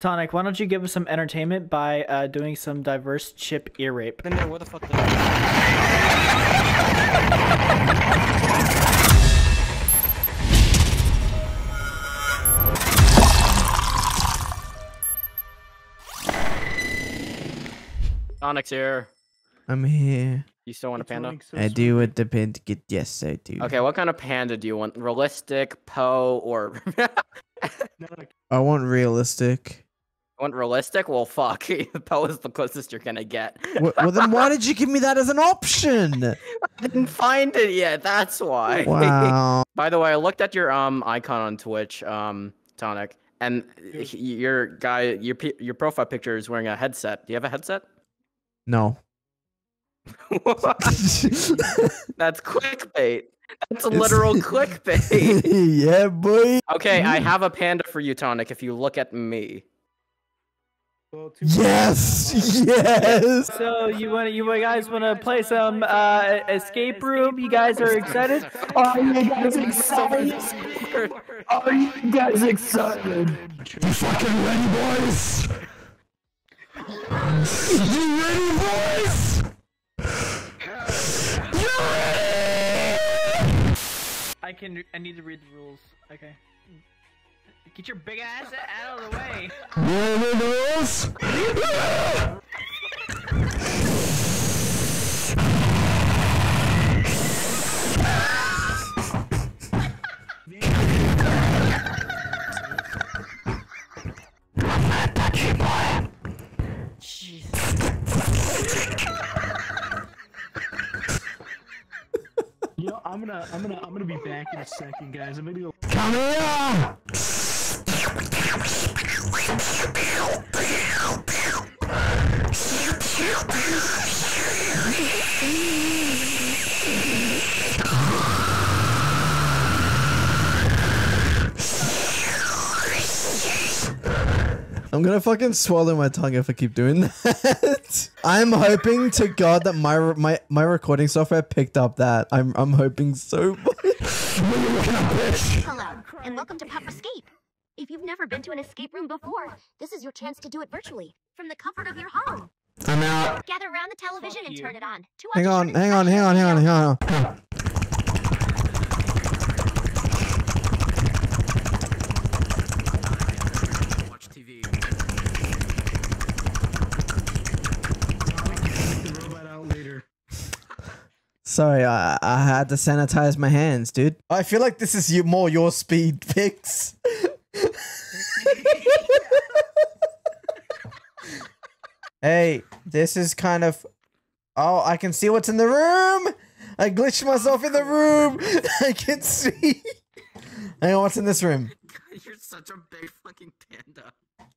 Tonic, why don't you give us some entertainment by uh, doing some diverse chip ear rape? Then what the fuck? Did Onyx here. I'm here. You still want a panda? I do what the panda get. Yes, I do. Okay, what kind of panda do you want? Realistic, Poe, or I want realistic. Want realistic? Well, fuck. Poe is the closest you're gonna get. Wh- well, then why did you give me that as an option? I didn't find it yet. That's why. Wow. By the way, I looked at your um icon on Twitch, um, Tonic, and h- your guy, your your profile picture is wearing a headset. Do you have a headset? No. That's clickbait. That's a literal clickbait. yeah, boy. Okay, I have a panda for you, Tonic. If you look at me. Yes. Yes. So you want you guys want to play some uh, escape room? You guys are excited? Are you guys excited? Are you guys excited? You fucking ready, boys? you ready, boys? You ready? I can. I need to read the rules. Okay. Get your big ass out of the way. You ready, boys? You know, I'm gonna, I'm gonna, I'm gonna be back in a second, guys. I'm gonna go. Come here! I'm gonna fucking swallow my tongue if I keep doing that. I'm hoping to God that my my my recording software picked up that. I'm I'm hoping so much. Hello, and welcome to Puff Escape. If you've never been to an escape room before, this is your chance to do it virtually from the comfort of your home. I'm out. Gather around the television and turn it on. To Hang on, hang on, hang on, hang on, hang on. Hang on. Watch TV. the robot out later. Sorry, I, I had to sanitize my hands, dude. I feel like this is you, more your speed picks. hey, this is kind of. Oh, I can see what's in the room. I glitched myself in the room. I can see. On, what's in this room? God, You're such a big fucking panda.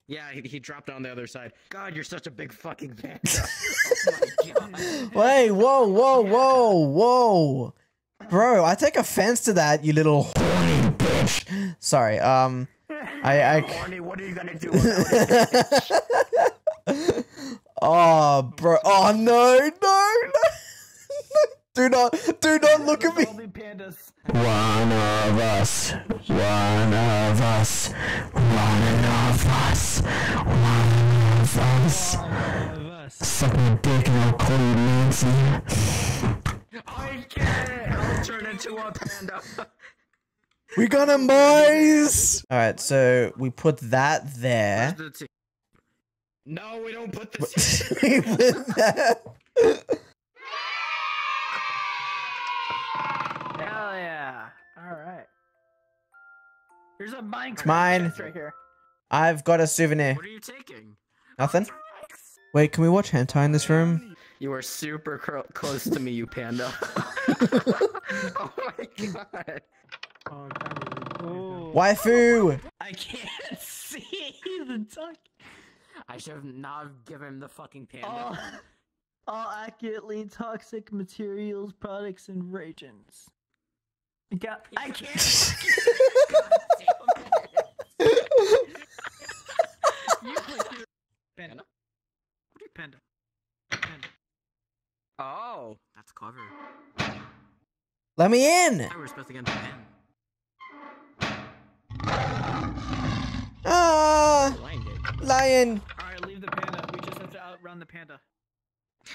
Yeah, he, he dropped on the other side. God, you're such a big fucking panda. oh my god. Wait, whoa, whoa, whoa, whoa. Bro, I take offense to that, you little horny bitch. Sorry, um I I Horny, what are you gonna do? Oh, bro. Oh no, no, no. do not do not look at me. All the pandas. One of us. One of us. One of us. One of us. Suck my dick and I'll call you Nancy. I can't. I'll turn into a panda. We got him, boys! Alright, so we put that there. No, we don't put this. we put that. Hell yeah! All right. Here's a Minecraft mine. chest right here. I've got a souvenir. What are you taking? Nothing? Wait, can we watch hentai in this room? You are super close to me, you panda. oh my god. Oh, God. Oh. Waifu! I can't see the duck. I should have not given him the fucking panda. All, all accurately toxic materials, products, and reagents. I got. I can't. Panda. Panda. Panda. Oh, that's clever. Let me in! I was supposed to get into pen. Lion. Alright, leave the panda. We just have to outrun the panda.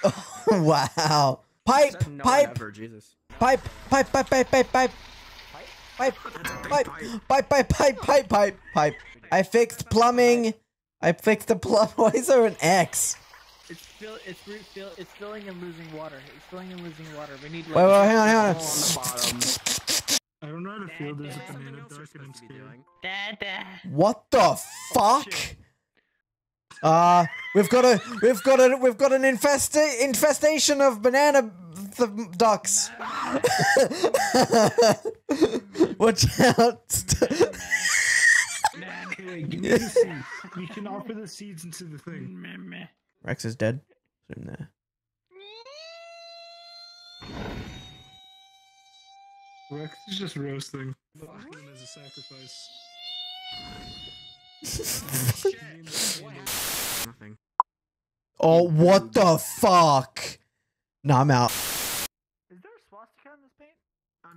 Oh, wow. Pipe, no pipe, ever, Jesus. pipe, pipe, pipe, pipe, pipe, pipe. Pipe, pipe, pipe, pipe, pipe, pipe, pipe, pipe. I fixed plumbing. I fixed the plum. Why is there an X? It's fill, it's re- fill, it's filling and losing water. It's filling and losing water. We need. Wait, wait, hang on, hang on. On. I don't know how to feel there's a Something banana else and I'm supposed to be scared. doing. Dada. What the fuck? Uh, we've got a, we've got a, we've got an infesta- infestation of banana th- ducks. Watch out! Man, hey, give me the seeds. We can offer the seeds into the thing. Rex is dead. Put him there. Rex is just roasting. Them as a sacrifice. Nothing. Oh, what the fuck? No, I'm out. Is there a swastika in this paint?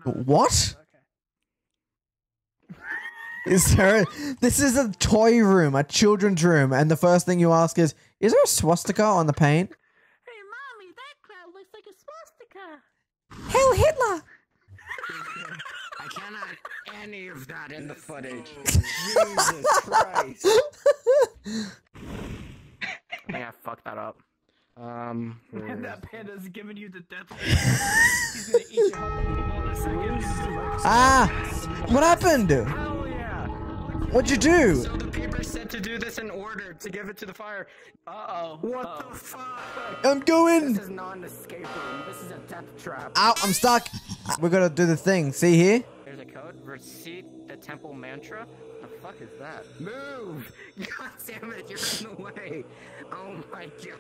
Oh, what? Okay. Is there? A, this is a toy room, a children's room, and the first thing you ask is, "Is there a swastika on the paint?" Hey, mommy, that cloud looks like a swastika. Hell, Hitler! I cannot any of that in the footage. Jesus Christ. yeah, fuck that up. Um, where And that panda's giving you the death. He's gonna eat your whole in a second. Ah, what happened? Hell yeah! What'd you do? So the paper said to do this in order to give it to the fire. Uh oh. What the fuck? I'm going. This is not an escape room. This is a death trap. Ow, I'm stuck. We gotta do the thing. See here? There's a code. Receipt the temple mantra. The fuck is that? Move! God damn it, you're in the way. Oh my god.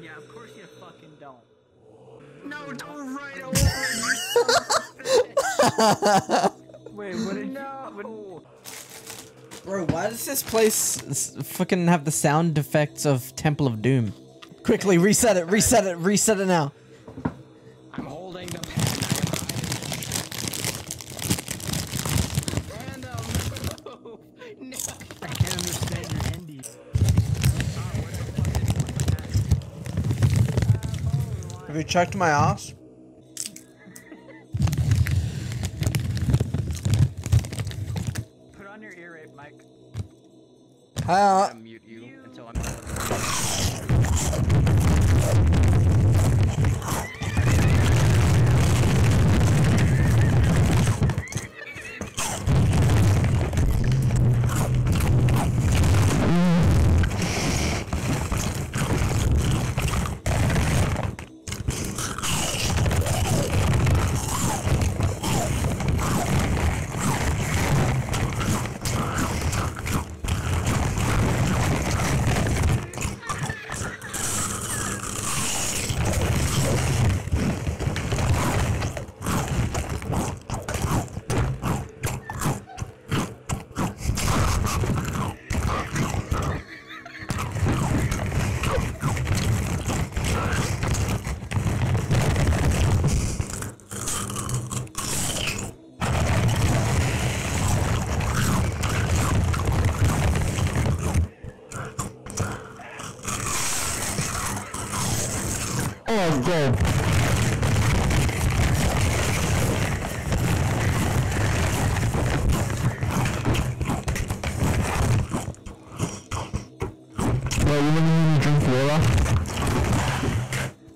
Yeah, of course you fucking don't. No, don't write over it, Wait, what did No. Bro, why does this place fucking have the sound effects of Temple of Doom? Quickly, reset it, reset it, reset it now. I'm holding the pen. Random. move. No. I can't understand your Hindi. Checked my ass? Put on your ear rape, Mike. Uh,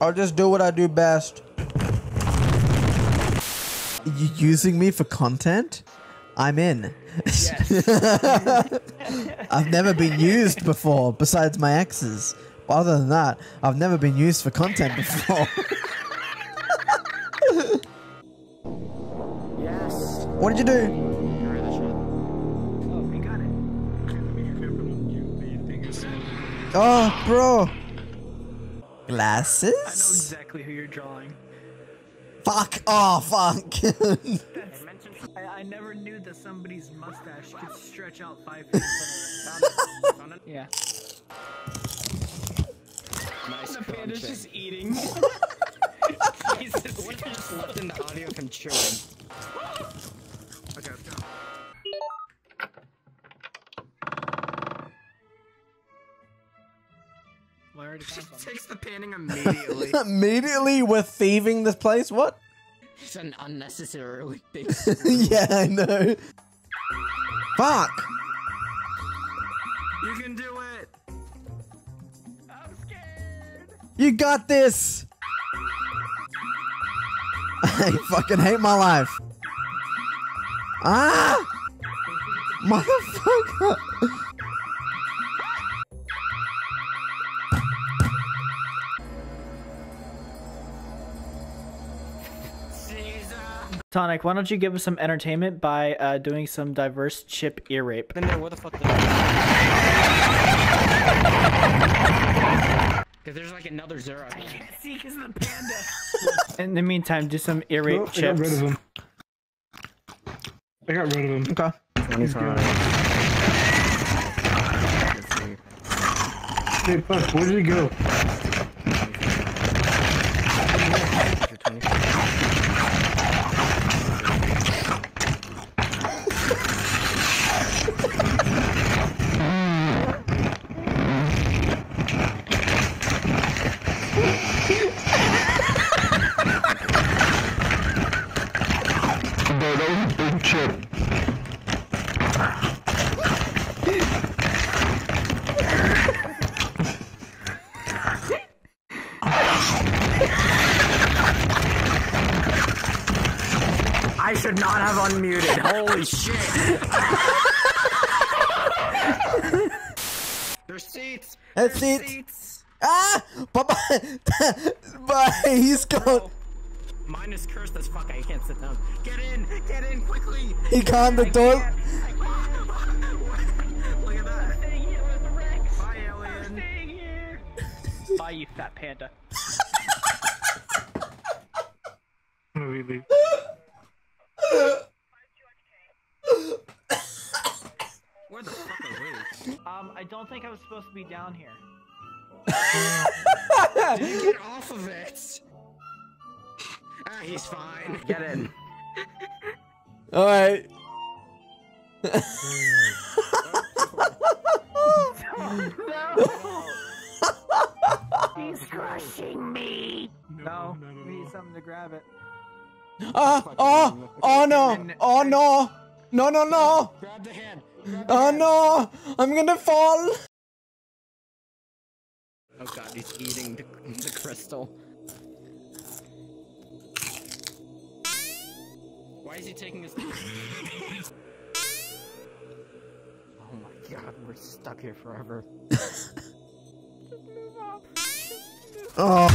I'll just do what I do best. You using me for content? I'm in. I've never been used before, besides my exes. But other than that, I've never been used for content before. Yes. what did you do? Get rid of this shit. Oh, we got it. Be careful on you, the thing is slow. Oh, bro. I know Glasses? exactly who you're drawing. Fuck. Oh, fuck. I, I never knew that somebody's mustache could stretch out five feet. in Nice the panda's just eating. Jesus, what just left in the audio from chewing? Okay, she takes the painting immediately. immediately, we're thieving this place? What? It's an unnecessarily big Yeah, I know. Fuck! You can do it! You got this. I fucking hate my life. Ah! Motherfucker! Tonic, why don't you give us some entertainment by uh, doing some diverse chip ear rape? Been there. What the fuck? Because there's like another Zero. I can't see because of the panda. In the meantime, do some ear rape Oh, I got rid of chips. him. I got rid of him. Okay. 25. Hey, Puff, where did he go? I should not have unmuted. Holy shit. There's seats. That's There's. Seats. Ah! Papa! Bye! He's gone! Mine is cursed as fuck. I can't sit down. Get in. Get in quickly. He can't the door. Look at that. Bye, alien. Bye, you fat panda. I'm gonna leave. Where the fuck are we? Um, I don't think I was supposed to be down here. Get off of it. Ah, he's fine. Get in. Alright. He's crushing me. No, no, no, we need something to grab it. Ah! Oh! Oh no! Oh no! No, no, no! Grab the hand. Oh no! I'm gonna fall! Oh god, he's eating the, the crystal. Why is he taking his? oh my god, we're stuck here forever. Oh.